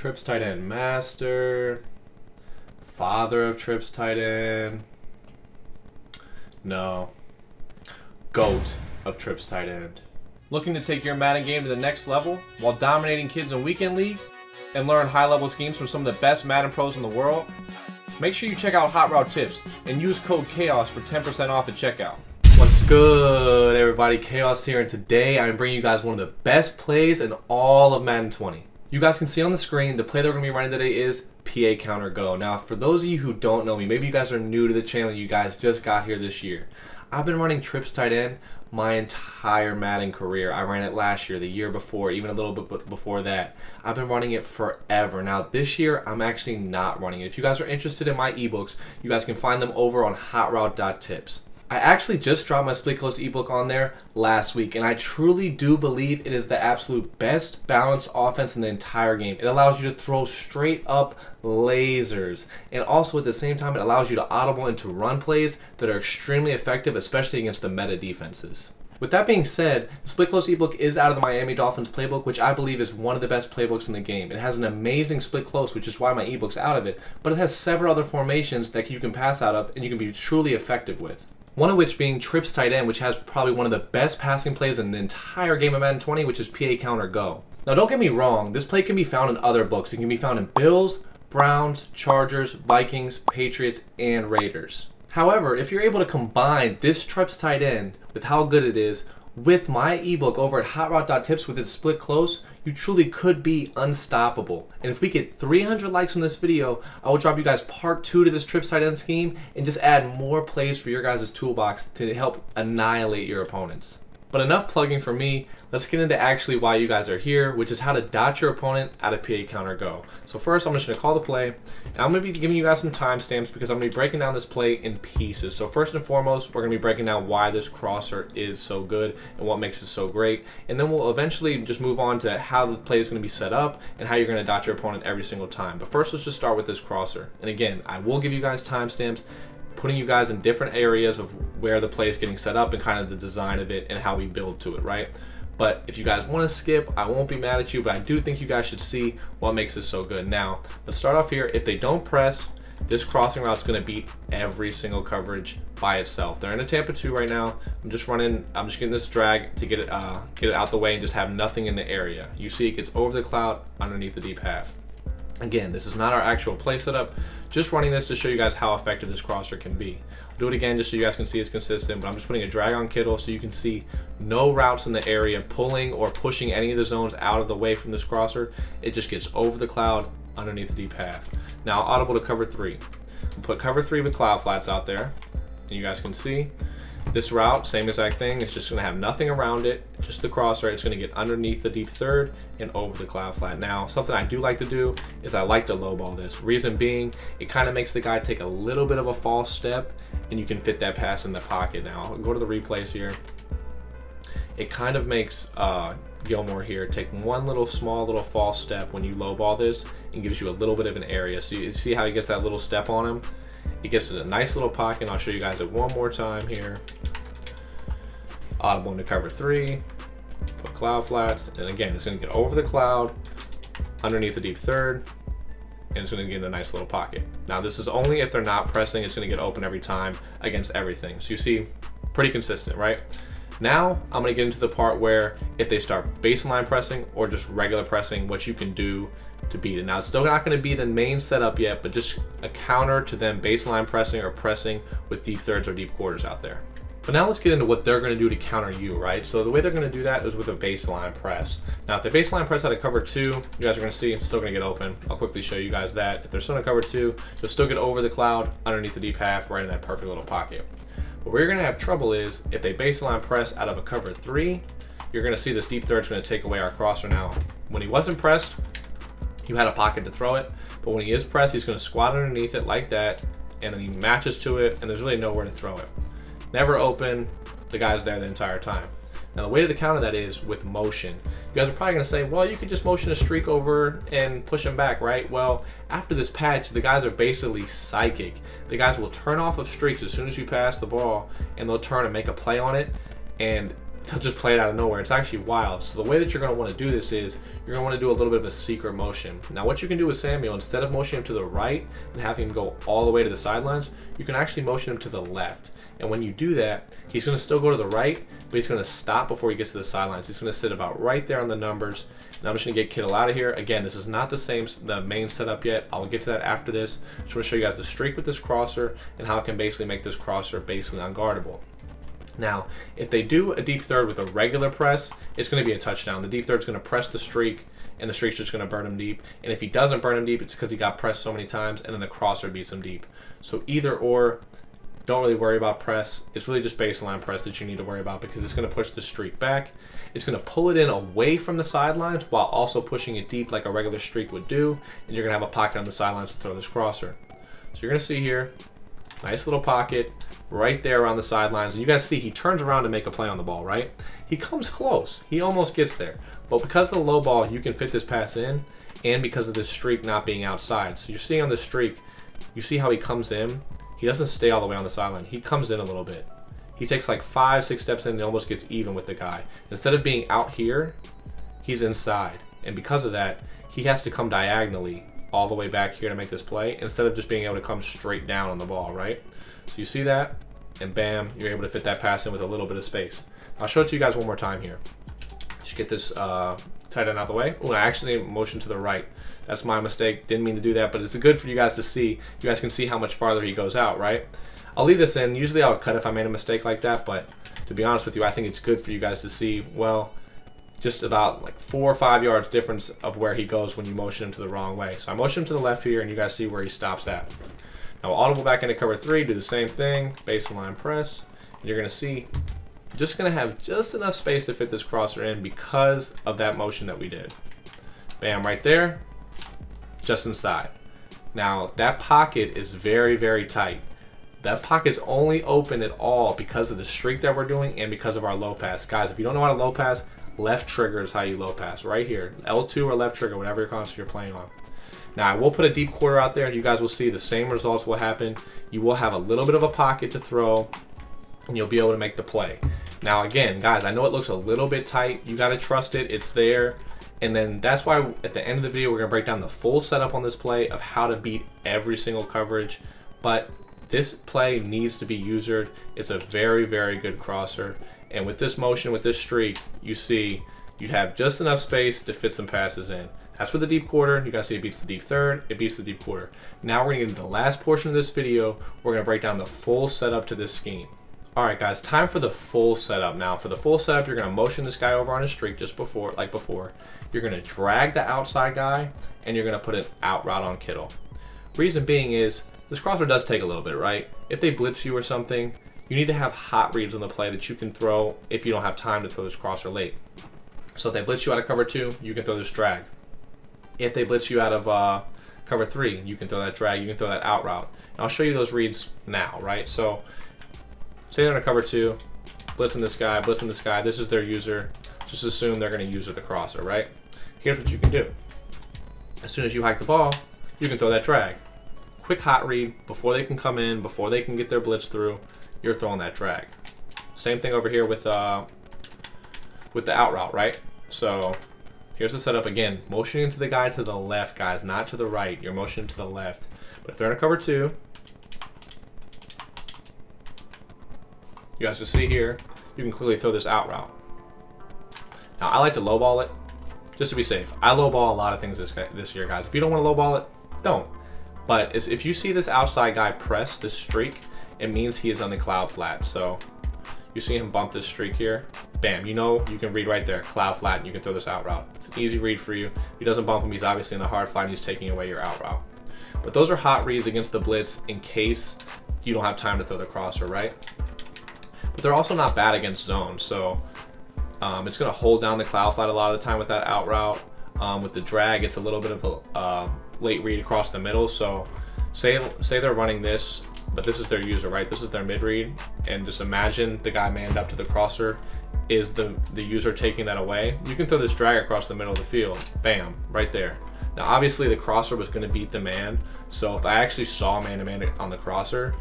Trips tight end master. Father of trips tight end. No. GOAT of trips tight end. Looking to take your Madden game to the next level while dominating kids in Weekend League and learn high level schemes from some of the best Madden pros in the world? Make sure you check out Hot Route Tips and use code CHAOS for 10% off at checkout. What's good, everybody? Chaos here, and today I'm bringing you guys one of the best plays in all of Madden 20. You guys can see on the screen the play that we're going to be running today is PA Counter Go. Now, for those of you who don't know me, maybe you guys are new to the channel, you guys just got here this year. I've been running trips tight end my entire Madden career. I ran it last year, the year before, even a little bit before that. I've been running it forever. Now, this year, I'm actually not running it. If you guys are interested in my ebooks, you guys can find them over on hotroute.tips. I actually just dropped my Split Close ebook on there last week, and I truly do believe it is the absolute best balanced offense in the entire game. It allows you to throw straight up lasers, and also at the same time, it allows you to audible into run plays that are extremely effective, especially against the meta defenses. With that being said, the Split Close ebook is out of the Miami Dolphins playbook, which I believe is one of the best playbooks in the game. It has an amazing split close, which is why my ebook's out of it, but it has several other formations that you can pass out of and you can be truly effective with. One of which being trips tight end, which has probably one of the best passing plays in the entire game of Madden 20, which is PA counter go. Now don't get me wrong, this play can be found in other books. It can be found in Bills, Browns, Chargers, Vikings, Patriots, and Raiders. However, if you're able to combine this trips tight end with how good it is with my ebook over at hotroute.tips with its split close, you truly could be unstoppable. And if we get 300 likes on this video, I will drop you guys part two to this trips tight end scheme and just add more plays for your guys' toolbox to help annihilate your opponents. But enough plugging for me. Let's get into actually why you guys are here, which is how to dot your opponent at a PA counter go. So first, I'm just gonna call the play, and I'm gonna be giving you guys some timestamps because I'm gonna be breaking down this play in pieces. So first and foremost, we're gonna be breaking down why this crosser is so good and what makes it so great. And then we'll eventually just move on to how the play is gonna be set up and how you're gonna dot your opponent every single time. But first, let's just start with this crosser. And again, I will give you guys timestamps putting you guys in different areas of where the play is getting set up and kind of the design of it and how we build to it, right? But if you guys want to skip, I won't be mad at you, but I do think you guys should see what makes this so good. Now, let's start off here. If they don't press, this crossing route is going to beat every single coverage by itself. They're in a Tampa 2 right now. I'm just running, I'm just getting this drag to get it, uh, get it out the way and just have nothing in the area. You see it gets over the cloud underneath the deep half. Again, this is not our actual play setup, just running this to show you guys how effective this crosser can be. I'll do it again just so you guys can see it's consistent, but I'm just putting a drag on Kittle so you can see no routes in the area pulling or pushing any of the zones out of the way from this crosser. It just gets over the cloud underneath the deep half. Now audible to cover three. I'll put cover three with cloud flats out there, and you guys can see this route, same exact thing, it's just gonna have nothing around it, just the cross, right? it's gonna get underneath the deep third and over the cloud flat. Now, something I do like to do is I like to lowball this. Reason being, it kind of makes the guy take a little bit of a false step and you can fit that pass in the pocket. Now, I'll go to the replays here. It kind of makes uh, Gilmore here take one little small little false step when you lowball this and gives you a little bit of an area. So you see how he gets that little step on him? It gets in a nice little pocket. I'll show you guys it one more time here. Audible into cover three, put cloud flats, and again, it's gonna get over the cloud, underneath the deep third, and it's gonna get in a nice little pocket. Now this is only if they're not pressing, it's gonna get open every time against everything. So you see, pretty consistent, right? Now I'm gonna get into the part where if they start baseline pressing or just regular pressing, what you can do to beat it. Now it's still not gonna be the main setup yet, but just a counter to them baseline pressing or pressing with deep thirds or deep quarters out there. But now let's get into what they're to do to counter you, right? So the way they're to do that is with a baseline press. Now, if they baseline press out of cover two, you guys are to see it's still to get open. I'll quickly show you guys that. If they're still in cover two, they'll still get over the cloud underneath the deep half, right in that perfect little pocket. But where you're going to have trouble is if they baseline press out of a cover three, you're going to see this deep third's going to take away our crosser now. When he wasn't pressed, you had a pocket to throw it. But when he is pressed, he's going to squat underneath it like that, and then he matches to it, and there's really nowhere to throw it never open, the guy's there the entire time. Now the way to counter that is with motion. You guys are probably gonna say, well, you could just motion a streak over and push him back, right? Well, after this patch, the guys are basically psychic. The guys will turn off of streaks as soon as you pass the ball and they'll turn and make a play on it. And they'll just play it out of nowhere. It's actually wild. So the way that you're going to want to do this is you're going to want to do a little bit of a secret motion. Now what you can do with Samuel, instead of motioning him to the right and having him go all the way to the sidelines, you can actually motion him to the left. And when you do that, he's going to still go to the right, but he's going to stop before he gets to the sidelines. He's going to sit about right there on the numbers. Now I'm just going to get Kittle out of here. Again, this is not the same, the main setup yet. I'll get to that after this. Just want to show you guys the streak with this crosser and how I can basically make this crosser basically unguardable. Now, if they do a deep third with a regular press, it's going to be a touchdown. The deep third is going to press the streak, and the streak's just going to burn him deep. And if he doesn't burn him deep, it's because he got pressed so many times, and then the crosser beats him deep. So either or, don't really worry about press. It's really just baseline press that you need to worry about because it's going to push the streak back. It's going to pull it in away from the sidelines while also pushing it deep like a regular streak would do. And you're going to have a pocket on the sidelines to throw this crosser. So you're going to see here, nice little pocket right there around the sidelines. And you guys see he turns around to make a play on the ball, right? He comes close. He almost gets there. But because of the low ball, you can fit this pass in and because of this streak not being outside. So you're seeing on the streak, you see how he comes in he doesn't stay all the way on the sideline. He comes in a little bit. He takes like five, six steps in and almost gets even with the guy. Instead of being out here, he's inside. And because of that, he has to come diagonally all the way back here to make this play instead of just being able to come straight down on the ball, right? So you see that, and bam, you're able to fit that pass in with a little bit of space. I'll show it to you guys one more time here. Just get this uh, tight end out the way. Oh, I actually motion to the right. That's my mistake. Didn't mean to do that, but it's good for you guys to see. You guys can see how much farther he goes out, right? I'll leave this in. Usually I would cut if I made a mistake like that, but to be honest with you, I think it's good for you guys to see, well, just about like four or five yards difference of where he goes when you motion him to the wrong way. So I motion him to the left here, and you guys see where he stops at. Now audible back into cover three, do the same thing, baseline press, and you're gonna see just gonna have just enough space to fit this crosser in because of that motion that we did. Bam, right there, just inside. Now, that pocket is very, very tight. That pocket's only open at all because of the streak that we're doing and because of our low pass. Guys, if you don't know how to low pass, left trigger is how you low pass. Right here. L2 or left trigger, whatever console you're playing on. Now, I will put a deep quarter out there and you guys will see the same results will happen. You will have a little bit of a pocket to throw and you'll be able to make the play. Now, again, guys, I know it looks a little bit tight. You got to trust it. It's there. And then that's why at the end of the video, we're gonna break down the full setup on this play of how to beat every single coverage. But this play needs to be usered. It's a very, very good crosser. And with this motion, with this streak, you see you have just enough space to fit some passes in. That's for the deep quarter. You guys see it beats the deep third, it beats the deep quarter. Now we're gonna get into the last portion of this video. We're gonna break down the full setup to this scheme. Alright guys, time for the full setup. Now for the full setup, you're gonna motion this guy over on a streak just before, like before. You're going to drag the outside guy, and you're going to put an out route on Kittle. Reason being is, this crosser does take a little bit, right? If they blitz you or something, you need to have hot reads on the play that you can throw if you don't have time to throw this crosser late. So if they blitz you out of cover two, you can throw this drag. If they blitz you out of uh, cover three, you can throw that drag, you can throw that out route. And I'll show you those reads now, right? So they're in a cover two, Blitz blitzing this guy, Blitz blitzing this guy, this is their user. Just assume they're going to use the crosser, right? here's what you can do. As soon as you hike the ball, you can throw that drag. Quick hot read, before they can come in, before they can get their blitz through, you're throwing that drag. Same thing over here with uh, with the out route, right? So here's the setup again. Motioning to the guy to the left, guys, not to the right. You're motioning to the left. But if they're in a cover two, you guys can see here, you can quickly throw this out route. Now I like to lowball it just to be safe. I lowball a lot of things this this year, guys. If you don't want to lowball it, don't. But if you see this outside guy press this streak, it means he is on the cloud flat. So you see him bump this streak here, bam, you know you can read right there, cloud flat, and you can throw this out route. It's an easy read for you. If he doesn't bump him, he's obviously in the hard flat, and he's taking away your out route. But those are hot reads against the blitz in case you don't have time to throw the crosser, right? But they're also not bad against zone, so um, it's going to hold down the cloud flat a lot of the time with that out route. Um, with the drag, it's a little bit of a uh, late read across the middle. So say, say they're running this, but this is their user, right? This is their mid read. And just imagine the guy manned up to the crosser is the, the user taking that away. You can throw this drag across the middle of the field. Bam, right there. Now, obviously, the crosser was going to beat the man. So if I actually saw man-to-man -man on the crosser,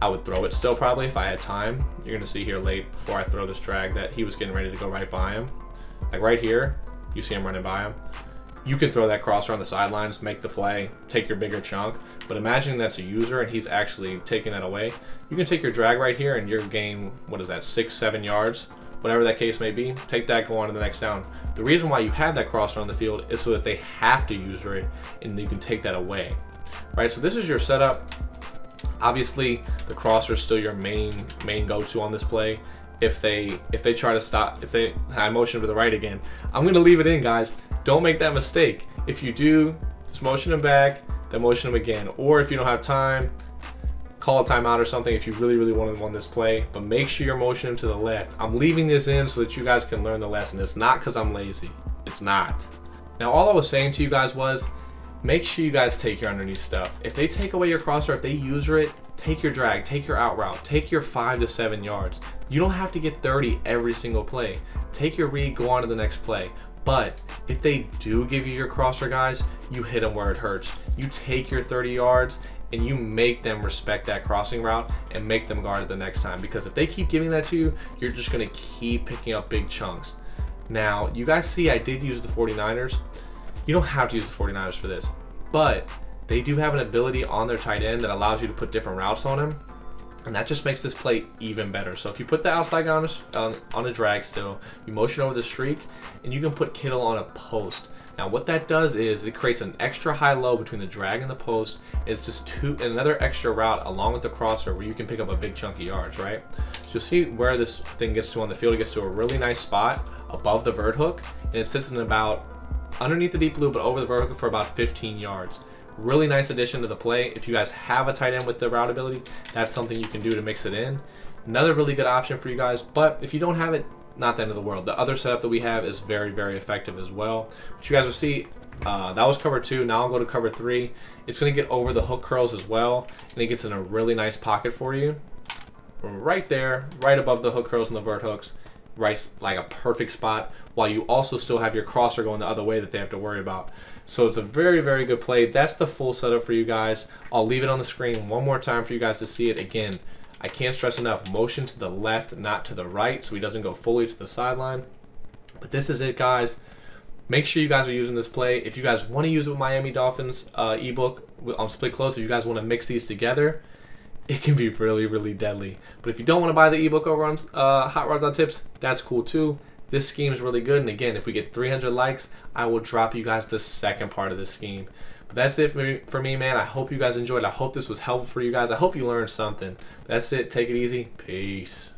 I would throw it still probably if I had time. You're gonna see here late before I throw this drag that he was getting ready to go right by him. Like right here, you see him running by him. You can throw that crosser on the sidelines, make the play, take your bigger chunk. But imagine that's a user and he's actually taking that away. You can take your drag right here and you're gain, what is that, six, seven yards, whatever that case may be. Take that, go on to the next down. The reason why you have that crosser on the field is so that they have to user it and you can take that away. Right, so this is your setup. Obviously, the crosser is still your main main go-to on this play. If they if they try to stop, if they I motion to the right again, I'm gonna leave it in, guys. Don't make that mistake. If you do, just motion them back, then motion them again. Or if you don't have time, call a timeout or something if you really, really want to win this play. But make sure you're motioning to the left. I'm leaving this in so that you guys can learn the lesson. It's not because I'm lazy. It's not. Now, all I was saying to you guys was, make sure you guys take your underneath stuff. If they take away your crosser, if they user it, take your drag, take your out route, take your five to seven yards. You don't have to get 30 every single play. Take your read, go on to the next play. But if they do give you your crosser guys, you hit them where it hurts. You take your 30 yards and you make them respect that crossing route and make them guard it the next time. Because if they keep giving that to you, you're just gonna keep picking up big chunks. Now, you guys see I did use the 49ers. You don't have to use the 49ers for this, but they do have an ability on their tight end that allows you to put different routes on him. And that just makes this play even better. So if you put the outside guy on a, on, a drag still, you motion over the streak, and you can put Kittle on a post. Now what that does is it creates an extra high low between the drag and the post. It's just two another extra route along with the crosser where you can pick up a big chunky yards, right? So you'll see where this thing gets to on the field. It gets to a really nice spot above the vert hook, and it sits in about underneath the deep blue, but over the vertical for about 15 yards. Really nice addition to the play. If you guys have a tight end with the route ability, that's something you can do to mix it in. Another really good option for you guys, but if you don't have it, not the end of the world. The other setup that we have is very, very effective as well. But you guys will see, uh, that was cover two. Now I'll go to cover three. It's going to get over the hook curls as well, and it gets in a really nice pocket for you. Right there, right above the hook curls and the vert hooks right like a perfect spot while you also still have your crosser going the other way that they have to worry about. So it's a very, very good play. That's the full setup for you guys. I'll leave it on the screen one more time for you guys to see it. Again, I can't stress enough, motion to the left, not to the right, so he doesn't go fully to the sideline. But this is it, guys. Make sure you guys are using this play. If you guys want to use it with Miami Dolphins uh, ebook on Split Close, if you guys want to mix these together, it can be really, really deadly. But if you don't want to buy the ebook over on uh, hotroute.tips, that's cool too. This scheme is really good. And again, if we get 300 likes, I will drop you guys the second part of this scheme. But that's it for me, for me, man. I hope you guys enjoyed. I hope this was helpful for you guys. I hope you learned something. That's it. Take it easy. Peace.